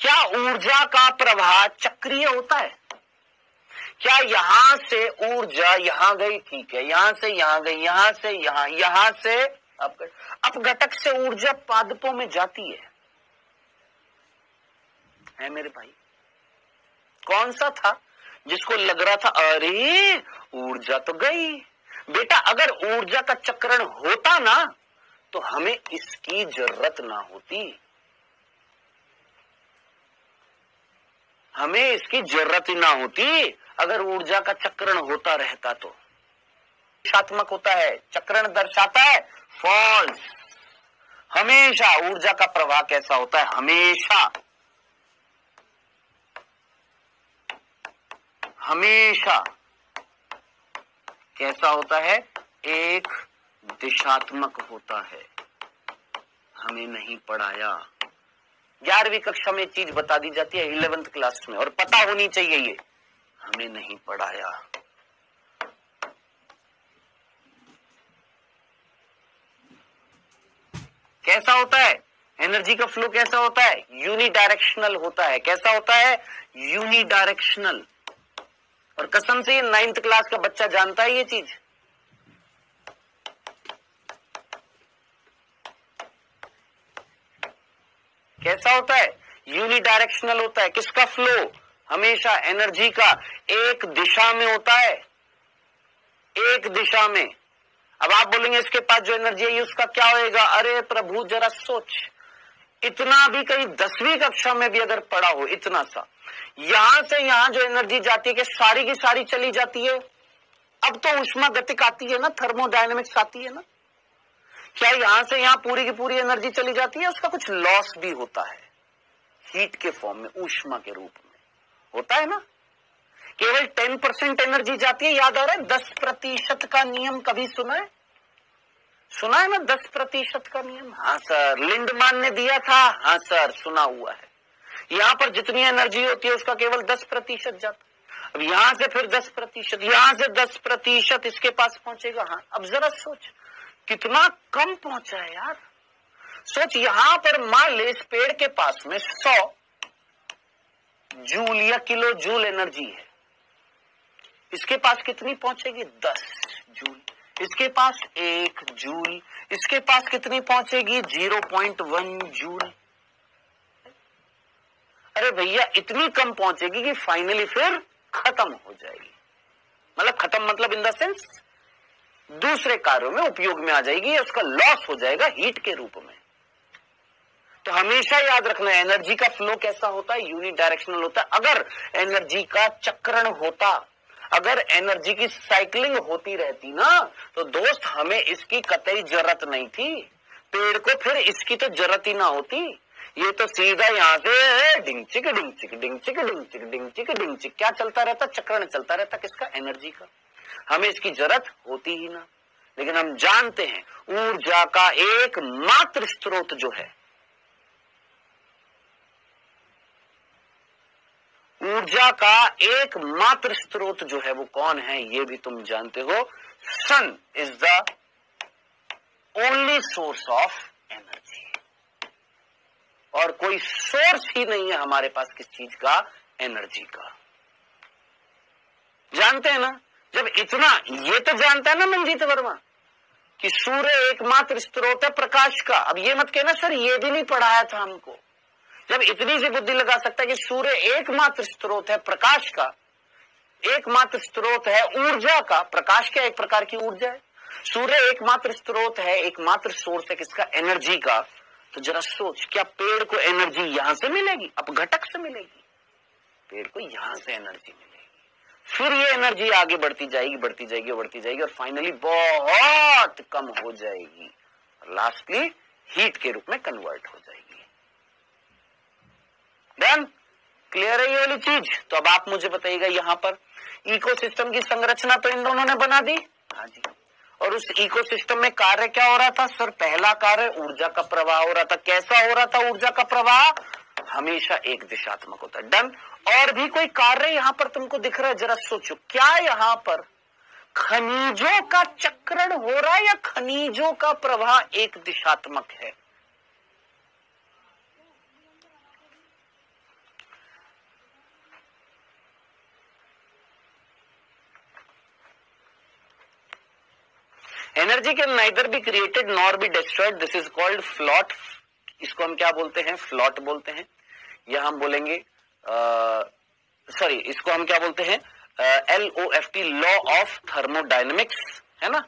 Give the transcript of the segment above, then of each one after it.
क्या ऊर्जा का प्रवाह चक्रीय होता है? क्या यहाँ से ऊर्जा यहाँ गई? ठीक है, यहाँ से यहाँ गई, यहाँ से यहाँ यहाँ से अब घटक से ऊर्जा पादपों में जाती है। है मेरे भाई, कौन सा था जिसको लग रहा था, अरे, ऊर्जा तो गई। बेटा, अगर ऊर्जा का चक्रण होता ना तो हमें इसकी ज़रूरत ना होती। हमें इसकी ज़रूरत ही ना होती, अगर ऊर्जा का चक्रण होता रहता तो। दिशात्मक होता है, चक्रण दर्शाता है फॉल्स हमेशा ऊर्जा का प्रवाह कैसा होता है? हमेशा। हमेशा। कैसा होता है? एक दिशात्मक होता है। हमें नहीं पढ़ाया। ग्यारहवीं कक्षा में चीज़ बता दी जाती है, इलेवेंथ क्लास में, और पता होनी चाहिए ये। हमें नहीं पढ़ाया। कैसा होता है? एनर्जी का फ्लो कैसा होता है? यूनिडायरेक्शनल होता है। कैसा होता है? यूनिडायरेक्शनल। और कसम से ये नाइन्थ क्लास का बच्चा जानता है ये चीज़? कैसा होता है? यूनिडायरेक्शनल होता है। किसका फ्लो हमेशा एनर्जी का एक दिशा में होता है। एक दिशा में। अब आप बोलेंगे, इसके पास जो एनर्जी है उसका क्या होएगा? अरे प्रभु, जरा सोच। इतना भी कहीं दसवीं कक्षा में भी अगर पड़ा हो, इतना सा। यहाँ से यहाँ जो एनर्जी जाती है कि सारी की सारी चली जाती है। अब तो उष्मा गतिक आती है ना थर्मोडायनेमिक्स आती है ना। क्या यहाँ से यहाँ पूरी की पूरी एनर्जी चली जाती है? उसका कुछ लॉस भी होता है। हीट के फॉर्म में, ऊष्मा के रूप में। होता है ना? केवल टेन परसेंट एनर्जी जाती है, याद आ रहा है? दस प्रतिशत का नियम कभी सुना है? सुना है ना दस प्रतिशत का नियम? हाँ सर लिंडमान ने दिया था। हाँ सर सुना हुआ है। यहाँ पर जितनी एनर्जी होती है, उसका केवल दस प्रतिशत जाता अब यहाँ से फिर दस प्रतिशत, यहाँ से दस प्रतिशत इसके पास पहुंचेगा। हाँ अब जरा सोच। कितना कम पहुँचा है यार। सोच यहाँ पर इस पेड़ के पास में सौ जूल या किलो जूल एनर्जी है। इसके पास कितनी पहुंचेगी? दस जूल। इसके पास एक जूल। इसके पास कितनी पहुंचेगी? Zero point one joule. अरे भैया, इतनी कम पहुंचेगी कि फाइनली फिर खत्म हो जाएगी। मतलब खत्म मतलब इन द सेंस दूसरे कार्यों में उपयोग में आ जाएगी या उसका लॉस हो जाएगा हीट के रूप में। तो हमेशा याद रखना है एनर्जी का फ्लो कैसा होता है? यूनिट डायरेक्शनल होता है। अगर एनर्जी का चक्रण होता, अगर एनर्जी की साइकिलिंग होती रहती ना तो दोस्त, हमें इसकी कतई ज़रूरत नहीं थी। पेड़ को फिर इसकी तो ज़रूरत ही ना होती। ये तो सीधा यहाँ से डिंग चिक डिंग चिक डिंग चिक डिंग चिक डिंग चिक डिंग चिक क्या चलता रहता? चक्रण चलता रहता किसका? एनर्जी का। हमें इसकी ज़रूरत होती ही ना। लेकिन हम जानते हैं, ऊर्जा का एक मात्र स्रोत जो है, ऊर्जा का एक मात्र स्रोत जो है वो कौन है, ये भी तुम जानते हो। Sun is the only source of energy और कोई सोर्स ही नहीं है हमारे पास किस चीज़ का? एनर्जी का। जानते हैं ना? जब इतना, ये तो जानता है ना मंजीत वर्मा, कि सूर्य एकमात्र स्त्रोत है प्रकाश का। अब ये मत कहना, सर, ये भी नहीं पढ़ाया था हमको। जब इतनी सी बुद्धि लगा सकता है कि सूर्य एकमात्र स्त्रोत है प्रकाश का, एकमात्र स्त्रोत है ऊर्जा का, प्रकाश क्या एक प्रकार की ऊर्जा है? सूर्य एकमात्र स्त्रोत है, एकमात्र सोर्स है किसका? एनर्जी का। तो जरा सोच, क्या पेड़ को एनर्जी यहाँ से मिलेगी? अब घटक से मिलेगी? पेड़ को यहाँ से एनर्जी मिलेगी। फिर ये एनर्जी आगे बढ़ती जाएगी बढ़ती जाएगी बढ़ती जाएगी और फाइनली बहुत कम हो जाएगी। लास्टली हीट के रूप में कन्वर्ट हो जाएगी। डन क्लियर है ये वाली चीज़? तो अब आप मुझे बताइएगा यहाँ पर इकोसिस्टम की संरचना तो इन दोनों ने बना दी? हाँ जी। और उस इकोसिस्टम में कार्य क्या हो रहा था? सर, पहला कार्य ऊर्जा का प्रवाह हो रहा था। कैसा हो रहा था ऊर्जा का प्रवाह? हमेशा एक दिशात्मक होता है। डन और भी कोई कार्य यहाँ पर तुमको दिख रहा है? जरा सोचो, क्या यहाँ पर खनिजों का चक्रण हो रहा है या खनिजों का प्रवाह एक दिशात्मक है? Energy can neither be created nor be destroyed this is called FLOT इसको हम क्या बोलते हैं? फ्लॉट बोलते हैं। या हम बोलेंगे सॉरी इसको हम क्या बोलते हैं? L O F T law of thermodynamics है ना?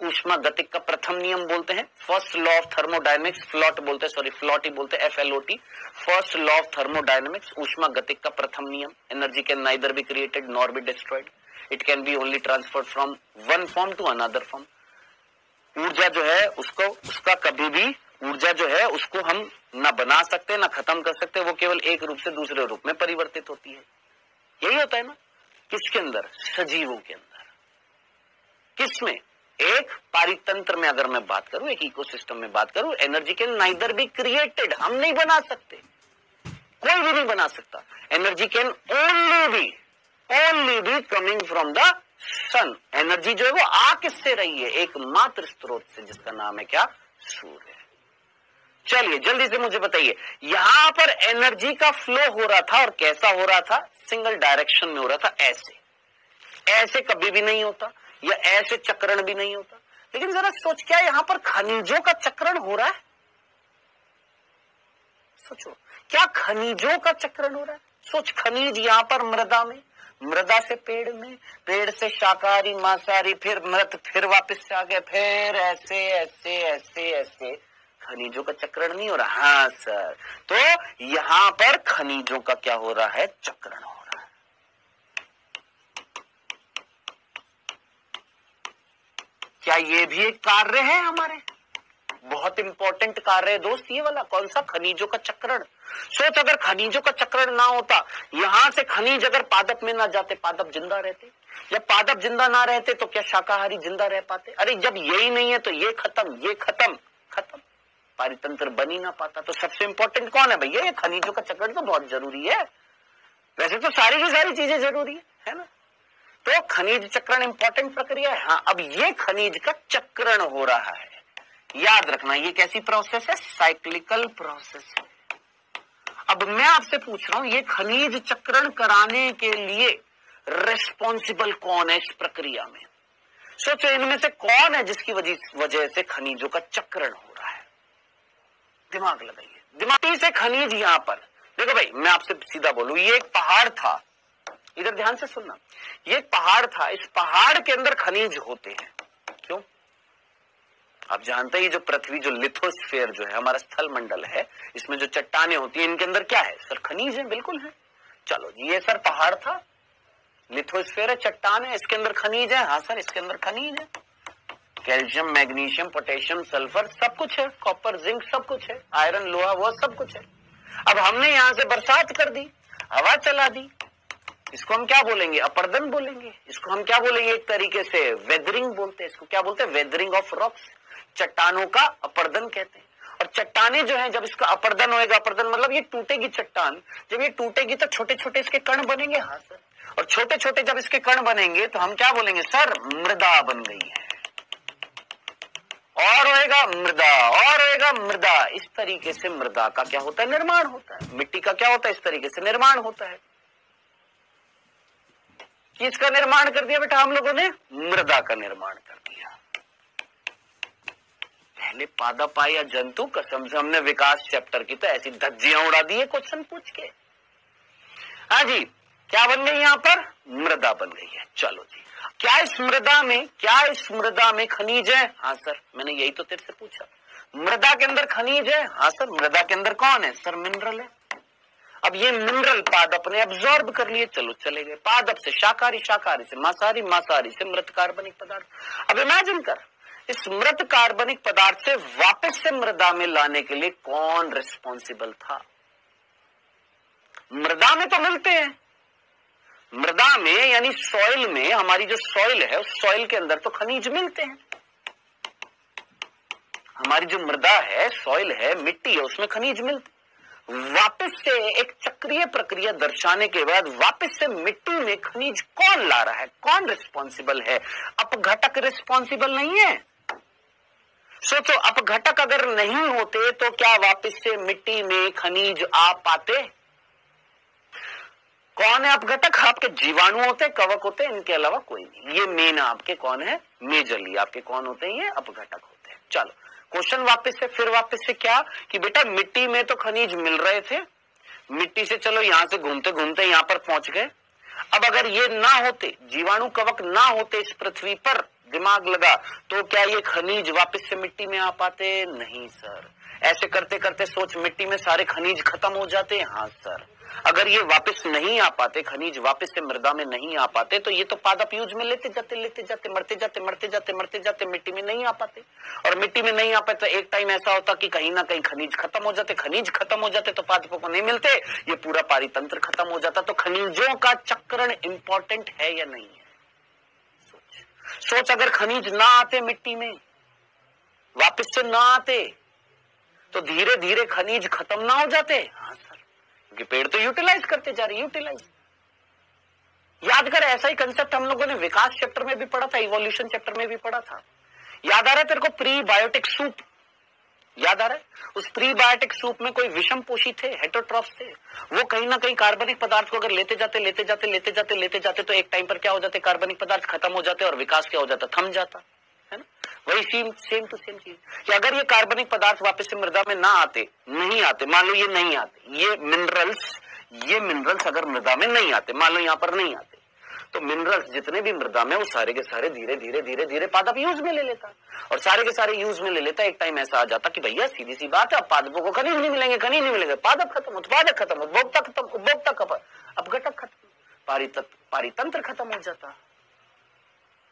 ऊष्मा गतिक का प्रथम नियम बोलते हैं। First law of thermodynamics FLOT बोलते हैं सॉरी फ्लॉट ही बोलते हैं F L O T first law of thermodynamics ऊष्मा गतिक का प्रथम नियम। Energy can neither be created nor be destroyed it can be only transfer from one form to another form ऊर्जा जो है, उसको, उसका कभी भी ऊर्जा जो है, उसको हम ना बना सकते, ना खत्म कर सकते, वो केवल एक रूप से दूसरे रूप में परिवर्तित होती है। यही होता है ना, किसके अंदर? सजीवों के अंदर। किसमें? एक पारितंत्र में अगर मैं बात करूँ, एक इकोसिस्टम में बात करूँ energy can neither be created हम नहीं बना सकते। कोई भी नहीं बना सकता। Energy can only be only be coming from the sun energy जो है, वो आ किससे रही है? एकमात्र स्रोत से, जिसका नाम है क्या? सूर्य। चलिए, जल्दी से मुझे बताइए, यहाँ पर एनर्जी का फ्लो हो रहा था और कैसा हो रहा था? सिंगल डायरेक्शन में हो रहा था, ऐसे। ऐसे कभी भी नहीं होता, या ऐसे चक्रण भी नहीं होता। लेकिन जरा सोच, क्या यहाँ पर खनिजों का चक्रण हो रहा है? सोचो, क्या खनिजों का चक्रण हो रहा है? सोच, खनिज यहाँ पर मृदा में, मृदा से पेड़ में, पेड़ से शाकाहारी, मांसाहारी, फिर मृत, फिर वापस से आ गए फिर ऐसे ऐसे ऐसे ऐसे। खनिजों का चक्रण नहीं हो रहा। हाँ सर। तो यहाँ पर खनिजों का क्या हो रहा है? चक्रण हो रहा है। क्या ये भी एक कार्य है हमारे? बहुत इंपॉर्टेंट कार्य है दोस्त, ये वाला कौन सा? खनिजों का चक्रण। सोच, अगर खनिजों का चक्रण ना होता, यहाँ से खनिज अगर पादप में ना जाते, पादप ज़िंदा रहते। जब पादप ज़िंदा ना रहते तो क्या शाकाहारी ज़िंदा रह पाते? अरे, जब यही नहीं है तो ये खत्म ये खत्म खत्म। पारितंत्र बन ही ना पाता। तो सबसे इंपॉर्टेंट कौन है भैया? ये खनिजों का चक्रण तो बहुत ज़रूरी है। वैसे तो सारी की सारी चीज़ें ज़रूरी है है ना? तो खनिज चक्रण इंपॉर्टेंट प्रक्रिया है। हाँ अब ये खनिज का चक्रण हो रहा है। याद रखना, ये कैसी प्रोसेस है? साइक्लिकल प्रोसेस है। अब मैं आपसे पूछ रहा हूँ, ये खनिज चक्रण कराने के लिए रेस्पॉन्सिबल कौन है इस प्रक्रिया में? सोचो, इनमें से कौन है जिसकी वजह से खनिजों का चक्रण है दिमाग लगाइए। दिमागी से खनिज यहाँ पर। देखो भाई, मैं आपसे सीधा बोलू, ये एक पहाड़ था। इधर ध्यान से सुनना। ये एक पहाड़ था। इस पहाड़ के अंदर खनिज होते हैं। क्यों? आप जानते हैं जो पृथ्वी, जो लिथोस्फेयर जो है, हमारा स्थल मंडल है, इसमें जो चट्टाने होती है, इनके अंदर क्या है? सर, खनिज है, बिल्कुल है। चलो ये सर पहाड़ था। लिथोस्फेयर है, चट्टान है, इसके अंदर खनिज है। हाँ सर, इसके अंदर खनिज है। कैल्शियम, मैग्नीशियम, पोटेशियम, सल्फ़र, सब कुछ है। कॉपर, जिंक, सब कुछ है। आयरन, लोहा, वो सब कुछ है। अब हमने यहाँ से बरसात कर दी, हवा चला दी। इसको हम क्या बोलेंगे? अपर्दन बोलेंगे। इसको हम क्या बोलेंगे? एक तरीके से वेदरिंग बोलते हैं। इसको क्या बोलते हैं? वेदरिंग ऑफ़ रॉक्स चट्टानों का अपर्दन कहते हैं। और चट्टाने जो है, जब इसका अपर्दन होएगा, अपर्दन मतलब ये टूटेगी चट्टान। जब ये टूटेगी तो छोटे छोटे इसके कण बनेंगे। हाँ सर। और छोटे छोटे जब इसके कण बनेंगे तो हम क्या बोलेंगे? सर, मृदा बन गई है। और होएगा मृदा, और होएगा मृदा। इस तरीके से मृदा का क्या होता है? निर्माण होता है। मिट्टी का क्या होता है? इस तरीके से निर्माण होता है। किसका निर्माण कर दिया बेटा हम लोगों ने? मृदा का निर्माण कर दिया। पहले पादा पाया जंतु कसम से हमने विकास चैप्टर की तो ऐसी धज्जियाँ उड़ा दी है क्वेश्चन पूछ के। हाँ जी, क्या बन गई यहाँ पर? मृदा बन गई है। चलो जी। क्या इस मृदा में, क्या इस मृदा में खनिज है? हाँ सर, मैंने यही तो तेरे से पूछा। मृदा के अंदर खनिज है? हाँ सर, मृदा के अंदर कौन है? सर मिनरल है। अब ये मिनरल पादप ने एब्जॉर्ब कर लिए, चलो चले गए। पादप से शाकाहारी शाकाहारी से मांसाहारी मांसाहारी से मृत कार्बनिक पदार्थ। अब इमेजिन कर, इस मृत कार्बनिक पदार्थ से वापस से मृदा में लाने के लिए कौन रिस्पॉन्सिबल था? मृदा में तो मिलते हैं। मृदा में, यानी सॉइल में, हमारी जो सॉइल है, उस सॉइल के अंदर तो खनिज मिलते हैं। हमारी जो मृदा है सॉइल है, मिट्टी है, उसमें खनिज मिलते वापस से एक चक्रीय प्रक्रिया दर्शाने के बाद वापस से मिट्टी में खनिज कौन ला रहा है? कौन रिस्पॉन्सिबल है? अपघटक रिस्पॉन्सिबल नहीं है। सोचो, अपघटक अगर नहीं होते तो क्या वापस से मिट्टी में खनिज आ पाते? कौन है अपघटक आपके जीवाणु होते, कवक होते, इनके अलावा कोई नहीं। ये मेन आपके कौन है? मेजरली आपके कौन होते हैं? ये अपघटक होते हैं। चलो क्वेश्चन वापस से, फिर वापस से क्या? कि बेटा, मिट्टी में तो खनिज मिल रहे थे। मिट्टी से चलो यहाँ से घूमते घूमते यहाँ पर पहुँच गए। अब अगर ये ना होते, जीवाणु कवक ना होते इस पृथ्वी पर, दिमाग लगा तो क्या ये खनिज वापस से मिट्टी में आ पाते? नहीं सर ऐसे करते करते सोच मिट्टी में सारे खनिज खत्म हो जाते? हाँ सर अगर ये वापस नहीं आ पाते, खनिज वापस से मृदा में नहीं आ पाते तो ये तो पादप यूज़ में लेते जाते लेते जाते, मरते जाते मरते जाते मरते जाते, मिट्टी में नहीं आ पाते। और मिट्टी में नहीं आ पाते तो एक टाइम ऐसा होता कि कहीं ना कहीं खनिज खत्म हो जाते, खनिज खत्म हो जाते तो पादपों को नहीं मिलते, ये पूरा पारितंत्र खत्म हो जाता। तो खनिजों का चक्रण इंपॉर्टेंट है या नहीं है? सोच। सोच अगर खनिज ना आते मिट्टी में, वापिस से ना आते तो धीरे धीरे खनिज खत्म ना हो जाते। हाँ क्योंकि पेड़ तो यूटिलाइज करते जा रहे यूटिलाइज याद कर, ऐसा ही कंसेप्ट हम लोगों ने विकास चैप्टर में भी पढ़ा था इवोल्यूशन चैप्टर में भी पढ़ा था। याद आ रहा है तेरे को प्री बायोटिक सूप याद आ रहा है? उस प्री बायोटिक सूप में कोई विषम पोषी थे हेटोट्रॉफ थे? वो कहीं ना कहीं कार्बनिक पदार्थ को अगर लेते जाते लेते जाते लेते जाते लेते जाते तो एक टाइम पर क्या हो जाते? कार्बनिक पदार्थ खत्म हो जाते और विकास क्या हो जाता? थम जाता। है ना? वही सेम सेम टू सेम चीज़। कि अगर ये कार्बनिक पदार्थ वापस से मृदा में ना आते, नहीं आते, मान लो ये नहीं आते, ये मिनरल्स ये मिनरल्स अगर मृदा में नहीं आते, मान लो यहाँ पर नहीं आते तो मिनरल्स जितने भी मृदा में वो सारे के सारे धीरे धीरे धीरे धीरे पादप यूज़ में ले लेता और सारे के सारे यूज़ में ले लेता एक टाइम ऐसा आ जाता कि भैया सीधी सी बात है, अब पादपों को खनिज नहीं मिलेंगे, खनिज नहीं मिलेंगे पादप खत्म, उत्पादक खत्म, उपभोक्ता खत्म उपभोक्ता खत्म अपघटक खत्म पारितंत्र खत्म हो जाता,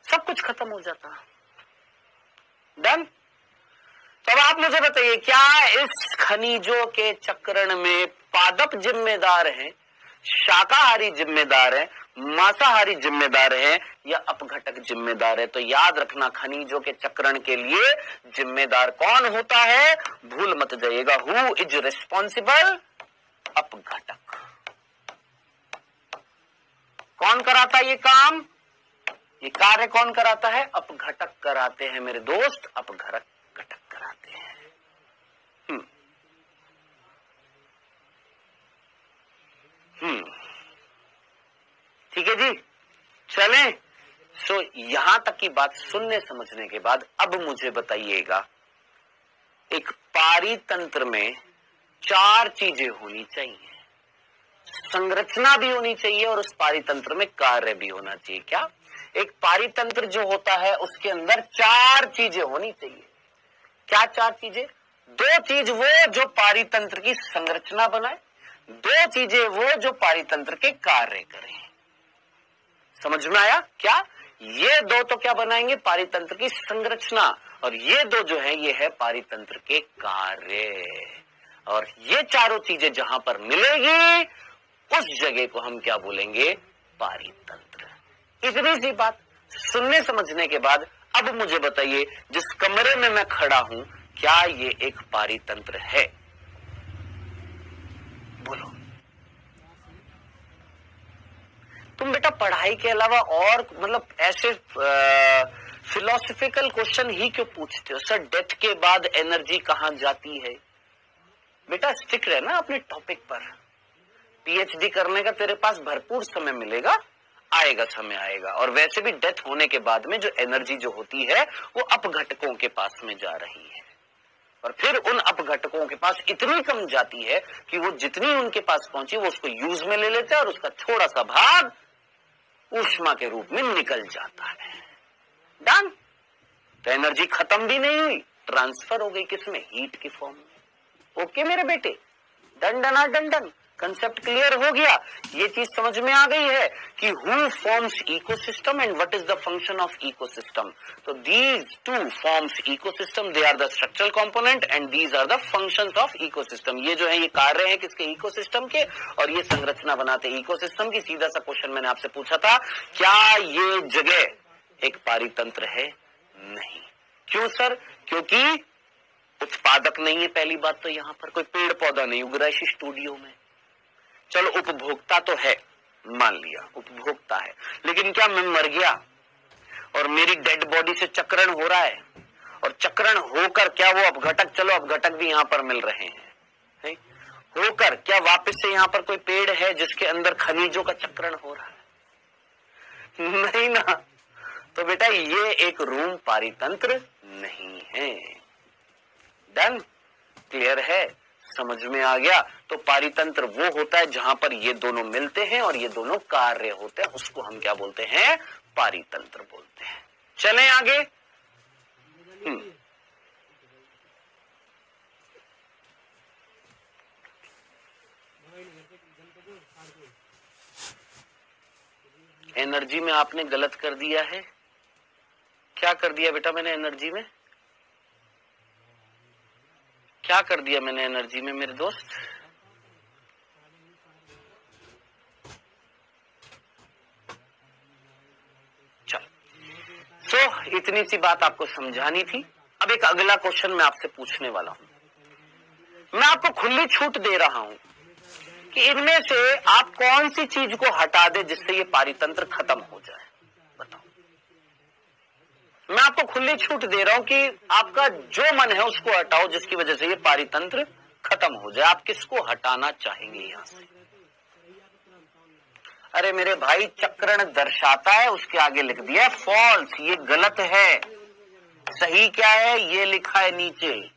सब कुछ खत्म हो जाता। डन। तब आप मुझे बताइए, क्या इस खनिजों के चक्रण में पादप जिम्मेदार हैं, शाकाहारी जिम्मेदार है, मांसाहारी जिम्मेदार है या अपघटक जिम्मेदार है? तो याद रखना, खनिजों के चक्रण के लिए जिम्मेदार कौन होता है? भूल मत जाइएगा हु इज़ रिस्पॉन्सिबल अपघटक। कौन कराता ये काम? ये कार्य कौन कराता है? अपघटक कराते हैं मेरे दोस्त अपघटक घटक कराते हैं। हम्म। हम्म। ठीक है जी, चले। सो, यहाँ तक की बात सुनने समझने के बाद अब मुझे बताइएगा, एक पारी तंत्र में चार चीज़ें होनी चाहिए। संरचना भी होनी चाहिए और उस पारी तंत्र में कार्य भी होना चाहिए। क्या? एक पारितंत्र जो होता है, उसके अंदर चार चीज़ें होनी चाहिए। क्या चार चीज़ें? दो चीज़ वो जो पारितंत्र की संरचना बनाए, दो चीज़ें वो जो पारितंत्र के कार्य करें। समझ में आया? क्या? ये दो तो क्या बनाएँगे? पारितंत्र की संरचना। और ये दो जो है, ये है पारितंत्र के कार्य। और ये चारों चीज़ें जहाँ पर मिलेगी, उस जगह को हम क्या बोलेंगे? पारितंत्र। इतनी सी बात सुनने समझने के बाद, अब मुझे बताइए, जिस कमरे में मैं खड़ा हूँ, क्या ये एक पारी तंत्र है? बोलो। तुम बेटा, पढ़ाई के अलावा और मतलब ऐसे फिलोसफिकल क्वेश्चन ही क्यों पूछते हो? सर डेथ के बाद एनर्जी कहाँ जाती है? बेटा स्टिक रहना अपने टॉपिक पर। पीएचडी करने का तेरे पास भरपूर समय मिलेगा। आएगा, समय आएगा। और वैसे भी डेथ होने के बाद में जो एनर्जी जो होती है, वो अपघटकों के पास में जा रही है। और फिर उन अपघटकों के पास इतनी कम जाती है कि वो जितनी उनके पास पहुँची, वो उसको यूज़ में ले लेते हैं और उसका थोड़ा सा भाग ऊष्मा के रूप में निकल जाता है। डन तो एनर्जी खत्म भी नहीं हुई, ट्रांसफ़र हो गई किसमें? हीट की फॉर्म में। ओके मेरे बेटे। डंडना डंडन कंसेप्ट क्लियर हो गया। ये चीज़ समझ में आ गई है कि who forms ecosystem and what is the function of ecosystem तो these two forms ecosystem they are the structural component and these are the functions of ecosystem ये जो है, ये कार्य है किसके इकोसिस्टम के? और ये संरचना बनाते इकोसिस्टम की। सीधा सा क्वेश्चन मैंने आपसे पूछा था, क्या ये जगह एक पारितंत्र है? नहीं। क्यों सर? क्योंकि उत्पादक नहीं है। पहली बात तो यहाँ पर कोई पेड़ पौधा नहीं उग रहा है स्टूडियो में। चलो उपभोक्ता तो है, मान लिया, उपभोक्ता है। लेकिन क्या मैं मर गया? और मेरी डेड बॉडी से चक्रण हो रहा है? और चक्रण होकर क्या वो अपघटक, चलो अपघटक भी यहाँ पर मिल रहे हैं, है? होकर क्या वापस से यहाँ पर कोई पेड़ है जिसके अंदर खनिजों का चक्रण हो रहा है? नहीं ना। तो बेटा, ये एक रूम पारितंत्र नहीं है। डन क्लियर है? समझ में आ गया। तो पारितंत्र वो होता है जहाँ पर ये दोनों मिलते हैं और ये दोनों कार्य होते हैं। उसको हम क्या बोलते हैं? पारितंत्र बोलते हैं। चलें आगे। हम्म। एनर्जी में आपने गलत कर दिया है। क्या कर दिया बेटा मैंने एनर्जी में? क्या कर दिया मैंने एनर्जी में, मेरे दोस्त? तो इतनी सी बात आपको समझानी थी। अब एक अगला क्वेश्चन मैं आपसे पूछने वाला हूँ। मैं आपको खुली छूट दे रहा हूँ कि इनमें से आप कौन सी चीज़ को हटा दे जिससे ये पारितंत्र खत्म हो जाए। मैं आपको खुली छूट दे रहा हूँ कि आपका जो मन है उसको हटाओ, जिसकी वजह से ये पारितंत्र खत्म हो जाए। आप किसको हटाना चाहेंगे यहाँ से? अरे, मेरे भाई चक्रण दर्शाता है, उसके आगे लिख दिया फॉल्स ये गलत है। सही क्या है? ये लिखा है नीचे।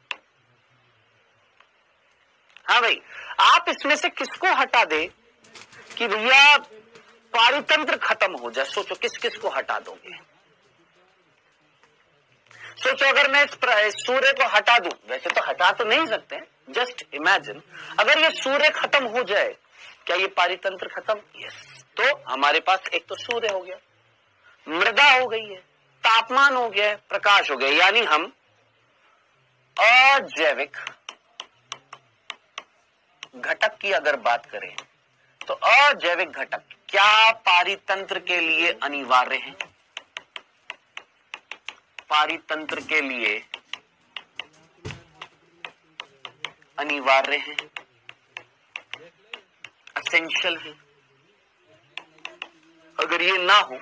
हाँ भाई, आप इसमें से किसको हटा दे कि भैया पारितंत्र खत्म हो जाए? सोचो किस किस को हटा दोगे? सोचो, अगर मैं इस सूर्य को हटा दू, वैसे तो हटा तो नहीं सकते जस्ट इमेजिन अगर ये सूर्य खत्म हो जाए, क्या ये पारितंत्र खत्म? यस तो हमारे पास एक तो सूर्य हो गया, मृदा हो गई है, तापमान हो गया प्रकाश हो गया यानी हम अजैविक घटक की अगर बात करें तो अजैविक घटक क्या पारितंत्र के लिए अनिवार्य है? पारितंत्र के लिए अनिवार्य है असेंशियल है। अगर ये ना हो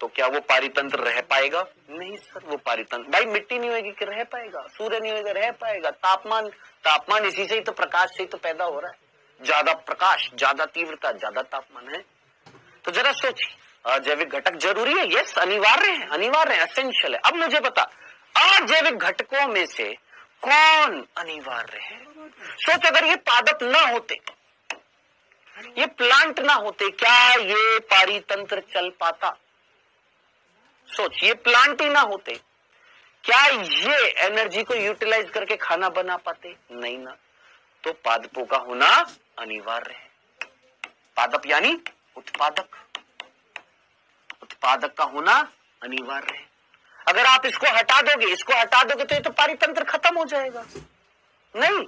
तो क्या वो पारितंत्र रह पाएगा? नहीं सर, वो पारितंत्र भाई मिट्टी नहीं होगी कि रह पाएगा? सूर्य नहीं होगा रह पाएगा। तापमान तापमान इसी से ही तो प्रकाश से ही तो पैदा हो रहा है। ज़्यादा प्रकाश, ज़्यादा तीव्रता, ज़्यादा तापमान है। तो जरा सोचिए। अजैविक घटक ज़रूरी है यस अनिवार्य है अनिवार्य है असेंशियल है। अब मुझे बता अजैविक घटकों में से कौन अनिवार्य है? सोच, अगर ये पादप ना होते, ये प्लांट ना होते, क्या ये पारितंत्र चल पाता? सोच, ये प्लांट ही ना होते, क्या ये एनर्जी को यूटिलाइज करके खाना बना पाते? नहीं ना। तो पादपों का होना अनिवार्य है। पादप यानी उत्पादक। उत्पादक का होना अनिवार्य है। अगर आप इसको हटा दोगे, इसको हटा दोगे तो ये तो पारितंत्र खत्म हो जाएगा। नहीं?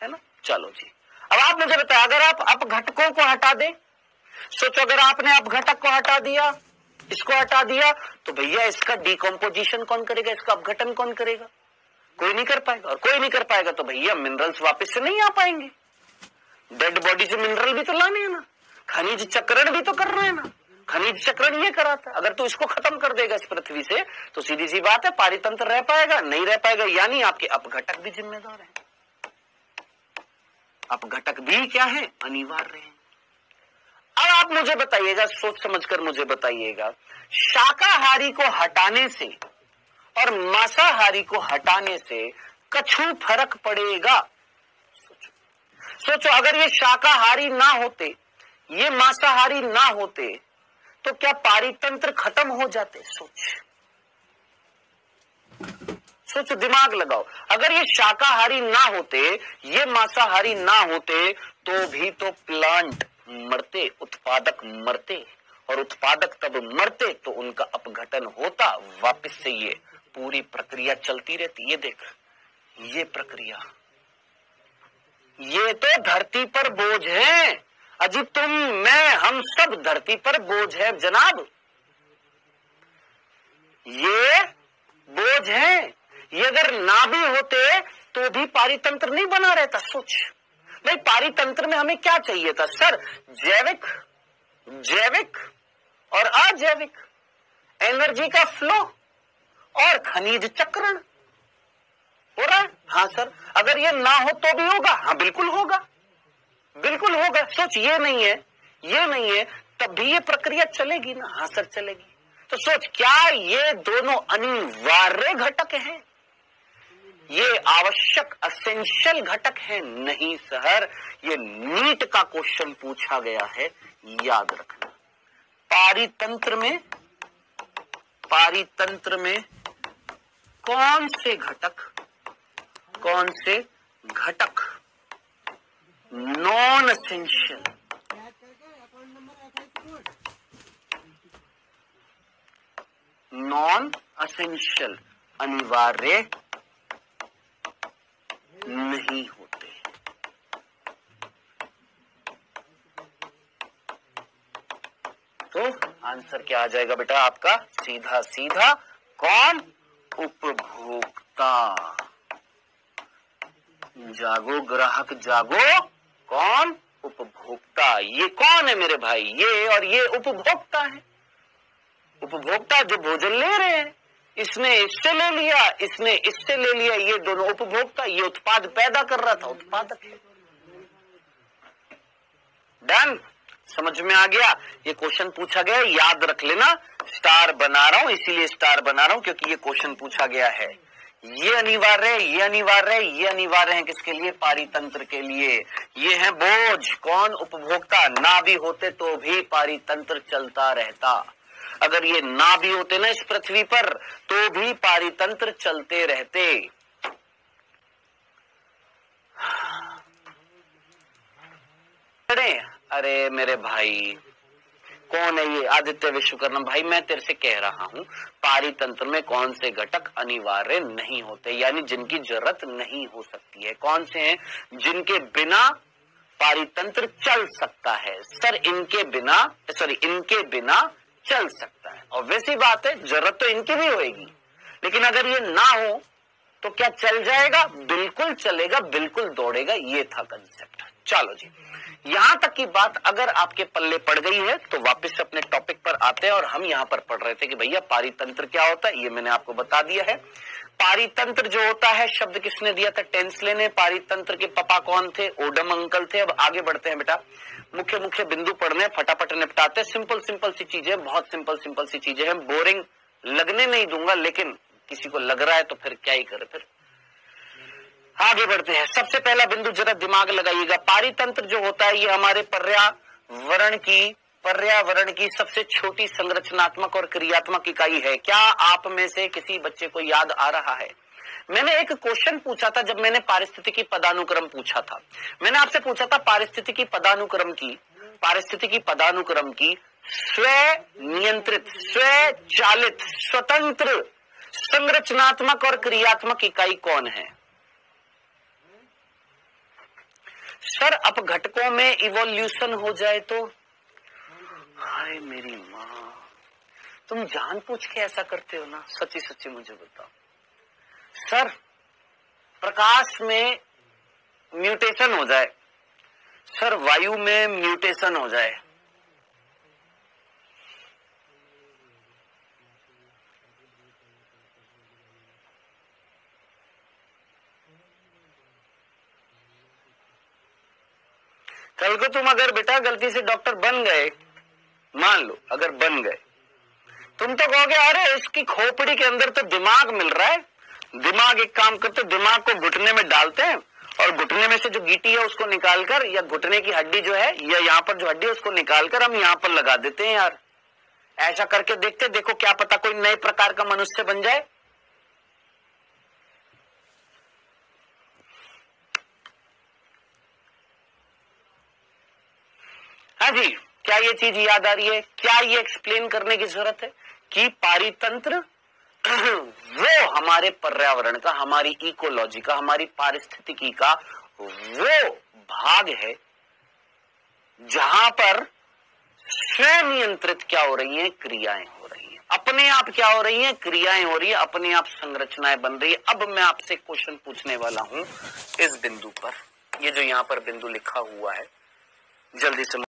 है ना? चलो जी। अब आप मुझे बताए, अगर आप अप घटकों को हटा दे, सोचो अगर आपने अप घटक को हटा दिया, इसको हटा दिया तो भैया इसका डिकम्पोजिशन कौन करेगा? इसका अपघटन कौन करेगा? कोई नहीं कर पाएगा। और कोई नहीं कर पाएगा तो भैया मिनरल्स वापस से नहीं आ पाएँगे। डेड बॉडी से मिनरल भी तो लाने हैं ना। खनिज चक्रण भी तो करना है ना। खनिज चक्रण ये कराता है। अगर तू इसको खत्म कर देगा इस पृथ्वी से तो सीधी सी बात है, पारितंत्र रह पाएगा, नहीं रह पाएगा, यानी आपके अपघटक भी जिम्मेदार है। अपघटक भी क्या है? अनिवार्य है। अब आप मुझे बताइएगा, सोच समझकर मुझे बताइएगा, शाकाहारी को हटाने से और मांसाहारी को हटाने से कछु फ़र्क पड़ेगा। सोचो। सोचो, अगर ये शाकाहारी ना होते, ये मांसाहारी ना होते तो क्या पारितंत्र खत्म हो जाते? सोच। सोचो, दिमाग लगाओ। अगर ये शाकाहारी ना होते, ये मांसाहारी ना होते तो भी तो प्लांट मरते, उत्पादक मरते, और उत्पादक तब मरते तो उनका अपघटन होता, वापस से ये पूरी प्रक्रिया चलती रहती। ये देख, ये प्रक्रिया। ये तो धरती पर बोझ है। अजी तुम, मैं, हम सब धरती पर बोझ है, जनाब। ये बोझ है। ये अगर ना भी होते तो भी पारितंत्र नहीं बना रहता, सोच। भाई, पारितंत्र में हमें क्या चाहिए था? सर, जैविक जैविक और अजैविक। एनर्जी का फ्लो और खनिज चक्रण। हो रहा है? हाँ सर। अगर ये ना हो तो भी होगा। हाँ बिल्कुल होगा। बिल्कुल होगा। सोच, ये नहीं है, ये नहीं है। तब भी ये प्रक्रिया चलेगी ना हाँ सर चलेगी। तो सोच, क्या ये दोनों अनिवार्य घटक हैं? ये आवश्यक असेंशियल घटक है? नहीं, सर। ये नीट का क्वेश्चन पूछा गया है, याद रखना। पारितंत्र में पारितंत्र में कौन से घटक, कौन से घटक नॉन असेंशियल नॉन असेंशियल अनिवार्य नहीं होते। तो आंसर क्या आ जाएगा बेटा आपका? सीधा सीधा कौन? उपभोक्ता। जागो, ग्राहक जागो। कौन उपभोक्ता? ये कौन है मेरे भाई? ये और ये उपभोक्ता है। उपभोक्ता जो भोजन ले रहे हैं, इसने इससे ले लिया, इसने इससे ले लिया, ये दोनों उपभोक्ता, ये उत्पाद पैदा कर रहा था, उत्पादक डन समझ में आ गया? ये क्वेश्चन पूछा गया, याद रख लेना। स्टार बना रहा हूँ, इसीलिए स्टार बना रहा हूँ, क्योंकि ये क्वेश्चन पूछा गया है। ये अनिवार्य ये अनिवार्य ये अनिवार्य है किसके लिए? पारितंत्र के लिए। ये है बोझ। कौन उपभोक्ता ना भी होते तो भी पारितंत्र चलता रहता। अगर ये ना भी होते ना इस पृथ्वी पर तो भी पारितंत्र चलते रहते। अरे मेरे भाई कौन है ये आदित्य विश्वकर्मा? भाई, मैं तेरे से कह रहा हूँ, पारितंत्र में कौन से घटक अनिवार्य नहीं होते, यानी जिनकी ज़रूरत नहीं हो सकती है। कौन से हैं? जिनके बिना पारितंत्र चल सकता है। सर, इनके बिना, सॉरी, इनके बिना चल सकता है। और वैसी बात है, ज़रूरत तो इनकी भी होगी लेकिन अगर ये ना हो तो क्या चल जाएगा? बिल्कुल चलेगा, बिल्कुल दौड़ेगा। ये था कंसेप्ट चलो जी। यहाँ तक की बात अगर आपके पल्ले पड़ गई है तो वापस अपने टॉपिक पर आते हैं और हम यहाँ पर पढ़ रहे थे कि भैया पारितंत्र क्या होता है, ये मैंने आपको बता दिया है। पारितंत्र जो होता है, शब्द किसने दिया था? टेंस लेने पारितंत्र के पापा कौन थे? ओडम अंकल थे। अब आगे बढ़ते हैं बेटा। मुख्य मुख्य बिंदु पढ़ने फटाफट निपटाते सिंपल सिंपल सी चीज़ें, बहुत सिंपल सिंपल सी चीज़ें हैं। बोरिंग, लगने नहीं दूँगा, लेकिन किसी को लग रहा है तो फिर क्या ही करे फिर। आगे बढ़ते हैं। सबसे पहला बिंदु जरा दिमाग लगाइएगा। पारितंत्र जो होता है, ये हमारे पर्यावरण की पर्यावरण की सबसे छोटी संरचनात्मक और क्रियात्मक इकाई है। क्या आप में से किसी बच्चे को याद आ रहा है? मैंने एक क्वेश्चन पूछा था जब मैंने पारिस्थितिकी पदानुक्रम पूछा था। मैंने आपसे पूछा था पारिस्थितिकी पदानुक्रम की, पारिस्थितिकी पदानुक्रम की स्व नियंत्रित स्व चालित स्वतंत्र संरचनात्मक और क्रियात्मक इकाई कौन है? सर, अब घटकों में इवोल्यूशन हो जाए तो? हाय मेरी माँ। तुम जान पूछ के ऐसा करते हो ना? सच्ची सच्ची मुझे बताओ। सर, प्रकाश में म्यूटेशन हो जाए। सर, वायु में म्यूटेशन हो जाए। कल को तुम अगर बेटा गलती से डॉक्टर बन गए, मान लो, अगर बन गए, तुम तो कहोगे, अरे, इसकी खोपड़ी के अंदर तो दिमाग मिल रहा है। दिमाग एक काम करते दिमाग को घुटने में डालते हैं और घुटने में से जो गीटी है उसको निकालकर या घुटने की हड्डी जो है, या यहाँ पर जो हड्डी है उसको निकालकर हम यहाँ पर लगा देते हैं यार। ऐसा करके देखते देखो क्या पता कोई नए प्रकार का मनुष्य बन जाए। हाँ जी क्या ये चीज़ याद आ रही है? क्या ये एक्सप्लेन करने की ज़रूरत है? कि पारितंत्र, वो हमारे पर्यावरण का, हमारी इकोलॉजी का, हमारी पारिस्थितिकी का, वो भाग है, जहाँ पर स्वयं नियंत्रित क्या हो रही हैं? क्रियाएँ हो रही हैं। अपने आप क्या हो रही हैं? क्रियाएँ हो रही है। अपने आप संरचनाएँ बन रही है। अब मैं आपसे क्वेश्चन पूछने वाला हूँ इस बिंदु पर। ये जो यहाँ पर बिंदु लिखा हुआ है, जल्दी से